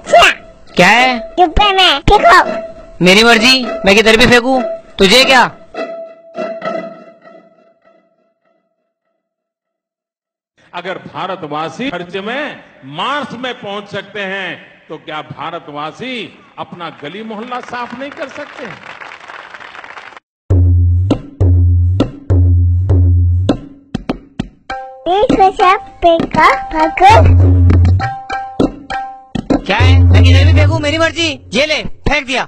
क्या है? डिब्बे में फेंको मेरी मर्ज़ी मैं किधर भी फेंकू? तुझे क्या? अगर भारतवासी खर्च में मार्स में पहुँच सकते हैं तो क्या भारतवासी अपना गली मोहल्ला साफ़ नहीं कर सकते हैं? भगत क्या है मैं किधर भी फेंकू मेरी मर्ज़ी। ये ले फेंक दिया।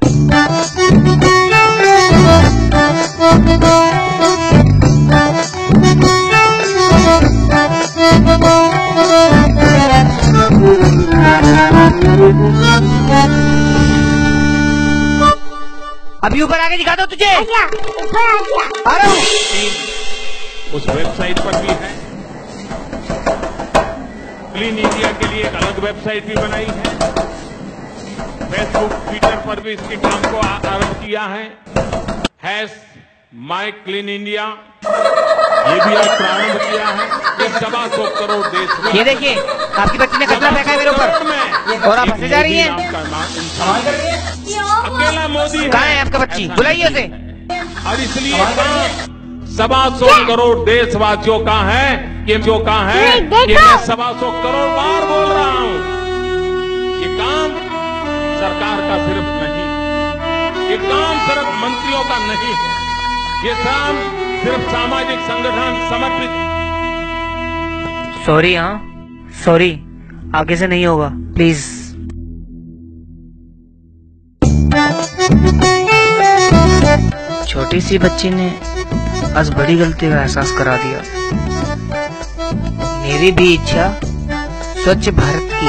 अभी ऊपर आके दिखा दो तुझे। आ रहा हूँ। उस वेबसाइट पर भी है। क्लीन इंडिया के लिए एक अलग वेबसाइट भी बनाई है। फेसबुक ट्विटर पर भी इसके काम को आरंभ किया है। हैश माई क्लीन इंडिया ये भी आज प्रारंभ किया है। ये सवा सौ करोड़ देश में ये देखिए आपकी बच्ची ने कचरा फेंका है मेरे ऊपर। और आप हंसे जा रही हैं। अकेला मोदी कहाँ है आपका बच्ची? बुलाइए उसे। और इसलिए सवा सौ करोड़ देशवासियों का है कि जो का है ये कि मैं सवा सौ करोड़ बार बोल रहा हूँ ये काम सरकार का सिर्फ़ नहीं ये काम सिर्फ़ मंत्रियों का नहीं है ये काम सिर्फ़ सामाजिक संगठन समर्पित सॉरी हाँ। सॉरी आगे से नहीं होगा प्लीज़ छोटी सी बच्ची ने आज बड़ी गलती का एहसास करा दिया। मेरी भी इच्छा स्वच्छ भारत की।